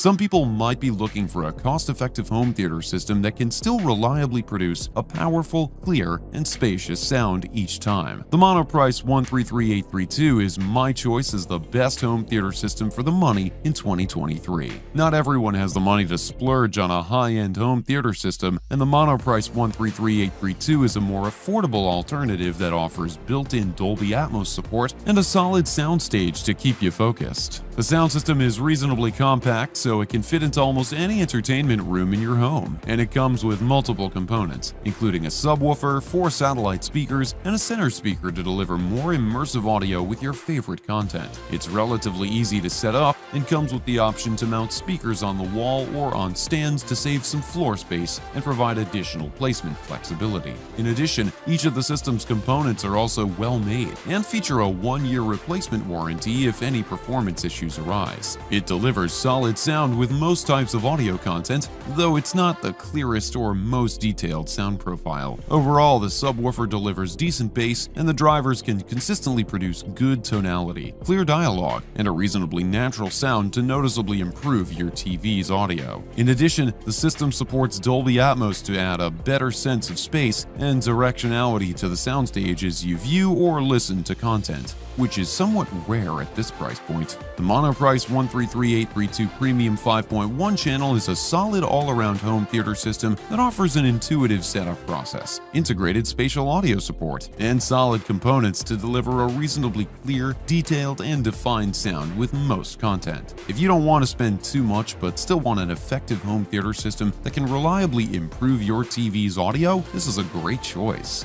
Some people might be looking for a cost-effective home theater system that can still reliably produce a powerful, clear, and spacious sound each time. The Monoprice 133832 is my choice as the best home theater system for the money in 2023. Not everyone has the money to splurge on a high-end home theater system, and the Monoprice 133832 is a more affordable alternative that offers built-in Dolby Atmos support and a solid soundstage to keep you focused. The sound system is reasonably compact, so it can fit into almost any entertainment room in your home, and it comes with multiple components, including a subwoofer, four satellite speakers, and a center speaker to deliver more immersive audio with your favorite content. It's relatively easy to set up and comes with the option to mount speakers on the wall or on stands to save some floor space and provide additional placement flexibility. In addition, each of the system's components are also well made and feature a one-year replacement warranty if any performance issues arise. It delivers solid sound with most types of audio content, though it's not the clearest or most detailed sound profile. Overall, the subwoofer delivers decent bass and the drivers can consistently produce good tonality, clear dialogue, and a reasonably natural sound to noticeably improve your TV's audio. In addition, the system supports Dolby Atmos to add a better sense of space and directionality to the soundstage as you view or listen to content which is somewhat rare at this price point. The Monoprice 133832 Premium 5.1 channel is a solid all-around home theater system that offers an intuitive setup process, integrated spatial audio support, and solid components to deliver a reasonably clear, detailed, and defined sound with most content. If you don't want to spend too much but still want an effective home theater system that can reliably improve your TV's audio, this is a great choice.